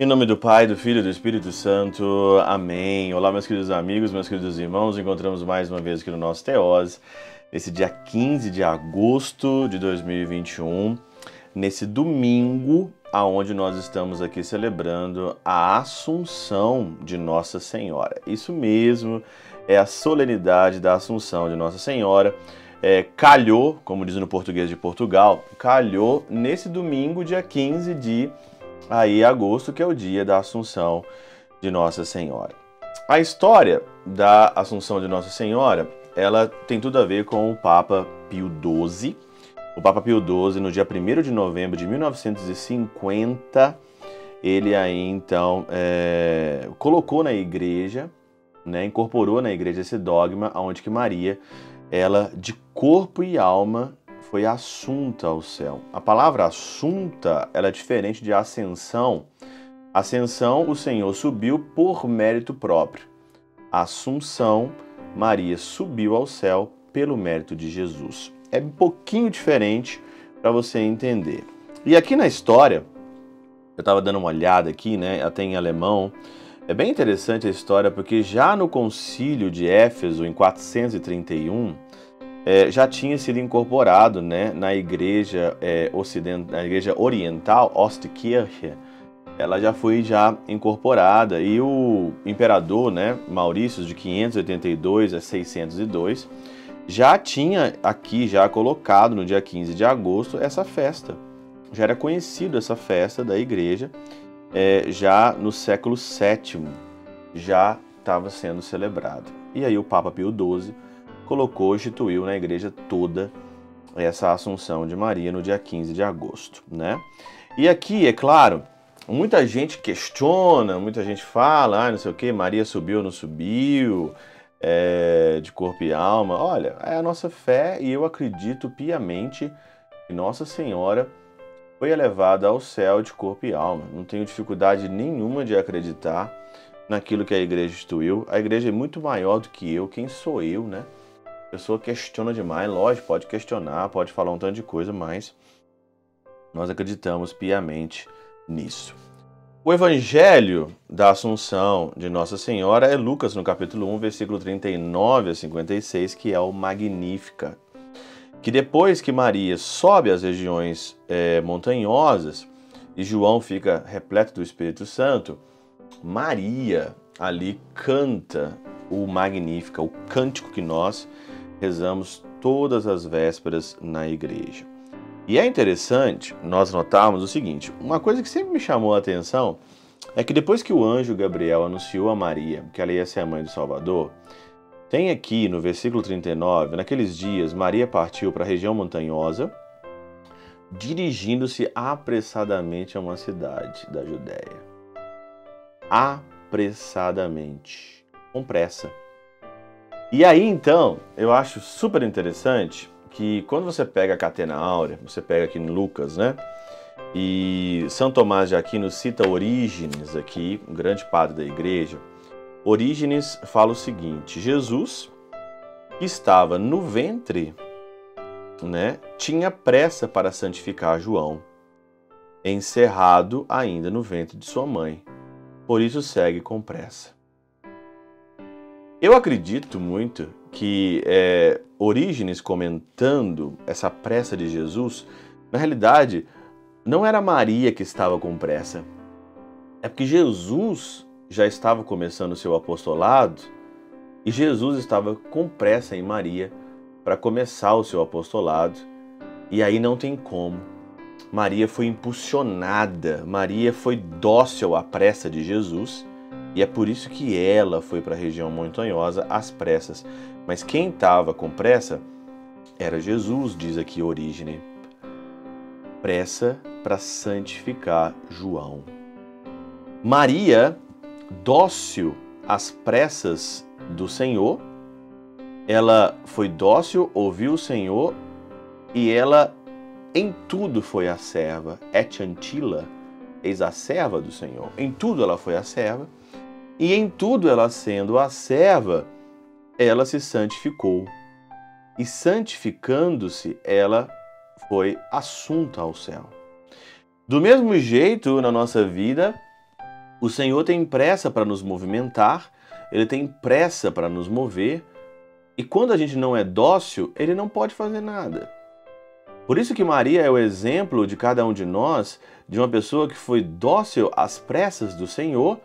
Em nome do Pai, do Filho e do Espírito Santo. Amém. Olá, meus queridos amigos, meus queridos irmãos. Encontramos mais uma vez aqui no nosso Teose, nesse dia 15 de agosto de 2021, nesse domingo, aonde nós estamos aqui celebrando a Assunção de Nossa Senhora. Isso mesmo, é a solenidade da Assunção de Nossa Senhora. É, calhou, como diz no português de Portugal, calhou nesse domingo, dia 15 de aí agosto, que é o dia da Assunção de Nossa Senhora. A história da Assunção de Nossa Senhora, ela tem tudo a ver com o Papa Pio XII. O Papa Pio XII, no dia 1 de novembro de 1950, ele aí então é, colocou na igreja, né, incorporou na igreja esse dogma onde que Maria, ela de corpo e alma foi assunta ao céu. A palavra assunta ela é diferente de ascensão. Ascensão, o Senhor subiu por mérito próprio. Assunção, Maria subiu ao céu pelo mérito de Jesus. É um pouquinho diferente para você entender. E aqui na história, eu estava dando uma olhada aqui, né, até em alemão, é bem interessante a história porque já no concílio de Éfeso, em 431, é, já tinha sido incorporado né, na igreja é, ocidental, na igreja oriental, Ostkirche, ela já foi já incorporada e o imperador, né, Maurício de 582 a 602, já tinha aqui já colocado no dia 15 de agosto essa festa. Já era conhecido essa festa da igreja, é, já no século VII já estava sendo celebrado. E aí o Papa Pio XII colocou instituiu na igreja toda essa Assunção de Maria no dia 15 de agosto, né? E aqui, é claro, muita gente questiona, muita gente fala, ah, não sei o que, Maria subiu ou não subiu, é, de corpo e alma. Olha, é a nossa fé e eu acredito piamente que Nossa Senhora foi elevada ao céu de corpo e alma. Não tenho dificuldade nenhuma de acreditar naquilo que a igreja instituiu. A igreja é muito maior do que eu. Quem sou eu, né? A pessoa questiona demais, lógico, pode questionar, pode falar um tanto de coisa, mas nós acreditamos piamente nisso. O Evangelho da Assunção de Nossa Senhora é Lucas, no capítulo 1, versículo 39 a 56, que é o Magnífica. Que depois que Maria sobe às regiões é, montanhosas e João fica repleto do Espírito Santo, Maria ali canta o Magnífica, o cântico que nós rezamos todas as vésperas na igreja. E é interessante nós notarmos o seguinte: uma coisa que sempre me chamou a atenção é que depois que o anjo Gabriel anunciou a Maria que ela ia ser a mãe do Salvador, tem aqui no versículo 39, naqueles dias, Maria partiu para a região montanhosa, dirigindo-se apressadamente a uma cidade da Judéia. Apressadamente, com pressa. E aí então, eu acho super interessante que quando você pega a Catena Áurea, você pega aqui em Lucas, né? E São Tomás de Aquino cita Orígenes aqui, um grande padre da igreja. Orígenes fala o seguinte: Jesus, que estava no ventre, né, tinha pressa para santificar João, encerrado ainda no ventre de sua mãe. Por isso segue com pressa. Eu acredito muito que é, Orígenes comentando essa pressa de Jesus, na realidade, não era Maria que estava com pressa. É porque Jesus já estava começando seu apostolado e Jesus estava com pressa em Maria para começar o seu apostolado. E aí não tem como. Maria foi impulsionada, Maria foi dócil à pressa de Jesus e é por isso que ela foi para a região montanhosa às pressas. Mas quem estava com pressa era Jesus, diz aqui Origine. Pressa para santificar João. Maria, dócil às pressas do Senhor, ela foi dócil, ouviu o Senhor e ela em tudo foi a serva. Et antila, eis a serva do Senhor. Em tudo ela foi a serva e em tudo ela sendo a serva, ela se santificou. e santificando-se, ela foi assunta ao céu. Do mesmo jeito, na nossa vida, o Senhor tem pressa para nos movimentar, ele tem pressa para nos mover, e quando a gente não é dócil, ele não pode fazer nada. Por isso que Maria é o exemplo de cada um de nós, de uma pessoa que foi dócil às pressas do Senhor,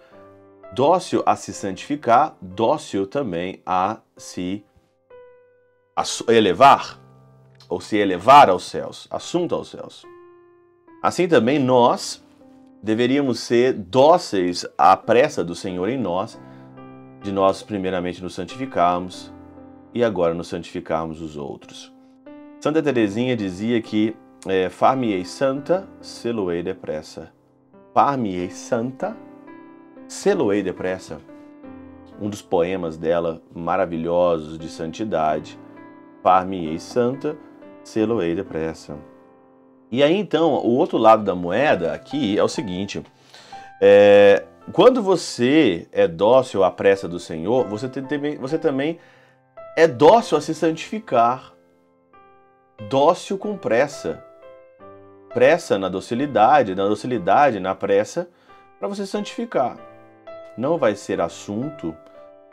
dócil a se santificar, dócil também a se elevar, ou se elevar aos céus, assunto aos céus. Assim também nós deveríamos ser dóceis à pressa do Senhor em nós, de nós primeiramente nos santificarmos e agora nos santificarmos os outros. Santa Teresinha dizia que é, far-me-ei santa, seloei depressa. Far-me-ei santa, seloei depressa. Um dos poemas dela maravilhosos de santidade far-me-ei santa, sê-lo-ei depressa. E aí então, o outro lado da moeda aqui é o seguinte: é, quando você é dócil à pressa do Senhor, você, tem, você também é dócil a se santificar. Dócil com pressa. Pressa na docilidade, na docilidade, na pressa, para você santificar. Não vai ser assunto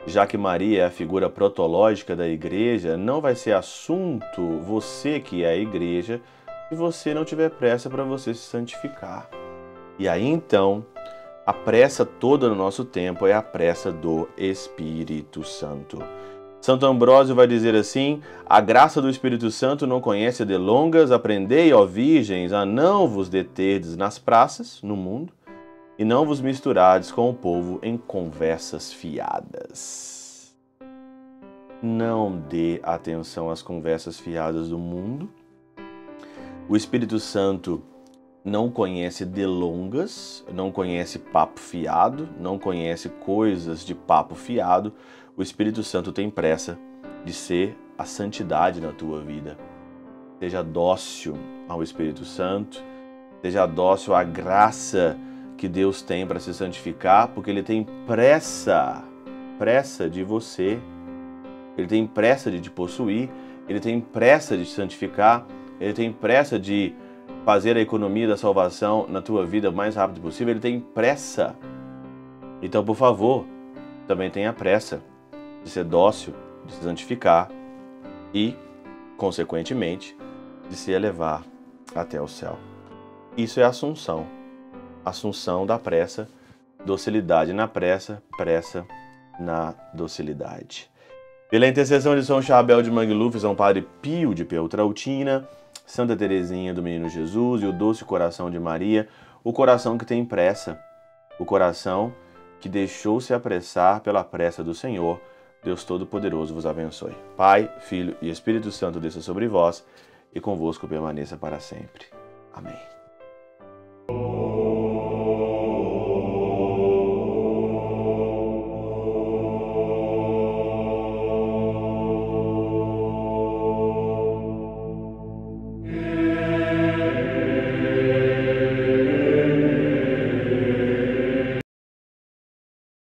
já que Maria é a figura protológica da igreja, não vai ser assunto você que é a igreja se você não tiver pressa para você se santificar. E aí então, a pressa toda no nosso tempo é a pressa do Espírito Santo. Santo Ambrósio vai dizer assim: A graça do Espírito Santo não conhece delongas, aprendei, ó virgens, a não vos deterdes nas praças, no mundo, e não vos misturades com o povo em conversas fiadas. Não dê atenção às conversas fiadas do mundo. O Espírito Santo não conhece delongas, não conhece papo fiado, não conhece coisas de papo fiado. O Espírito Santo tem pressa de ser a santidade na tua vida. Seja dócil ao Espírito Santo, seja dócil à graça que Deus tem para se santificar, porque Ele tem pressa, pressa de você, Ele tem pressa de te possuir, Ele tem pressa de te santificar, Ele tem pressa de fazer a economia da salvação na tua vida o mais rápido possível, Ele tem pressa. Então, por favor, também tenha pressa de ser dócil, de se santificar e, consequentemente, de se elevar até o céu. Isso é assunção assunção da pressa, docilidade na pressa, pressa na docilidade. Pela intercessão de São Chabel de Mangluf, São Padre Pio de Peltrautina, Santa Teresinha do Menino Jesus e o doce coração de Maria, o coração que tem pressa, o coração que deixou-se apressar pela pressa do Senhor, Deus Todo-Poderoso vos abençoe. Pai, Filho e Espírito Santo desça sobre vós e convosco permaneça para sempre. Amém.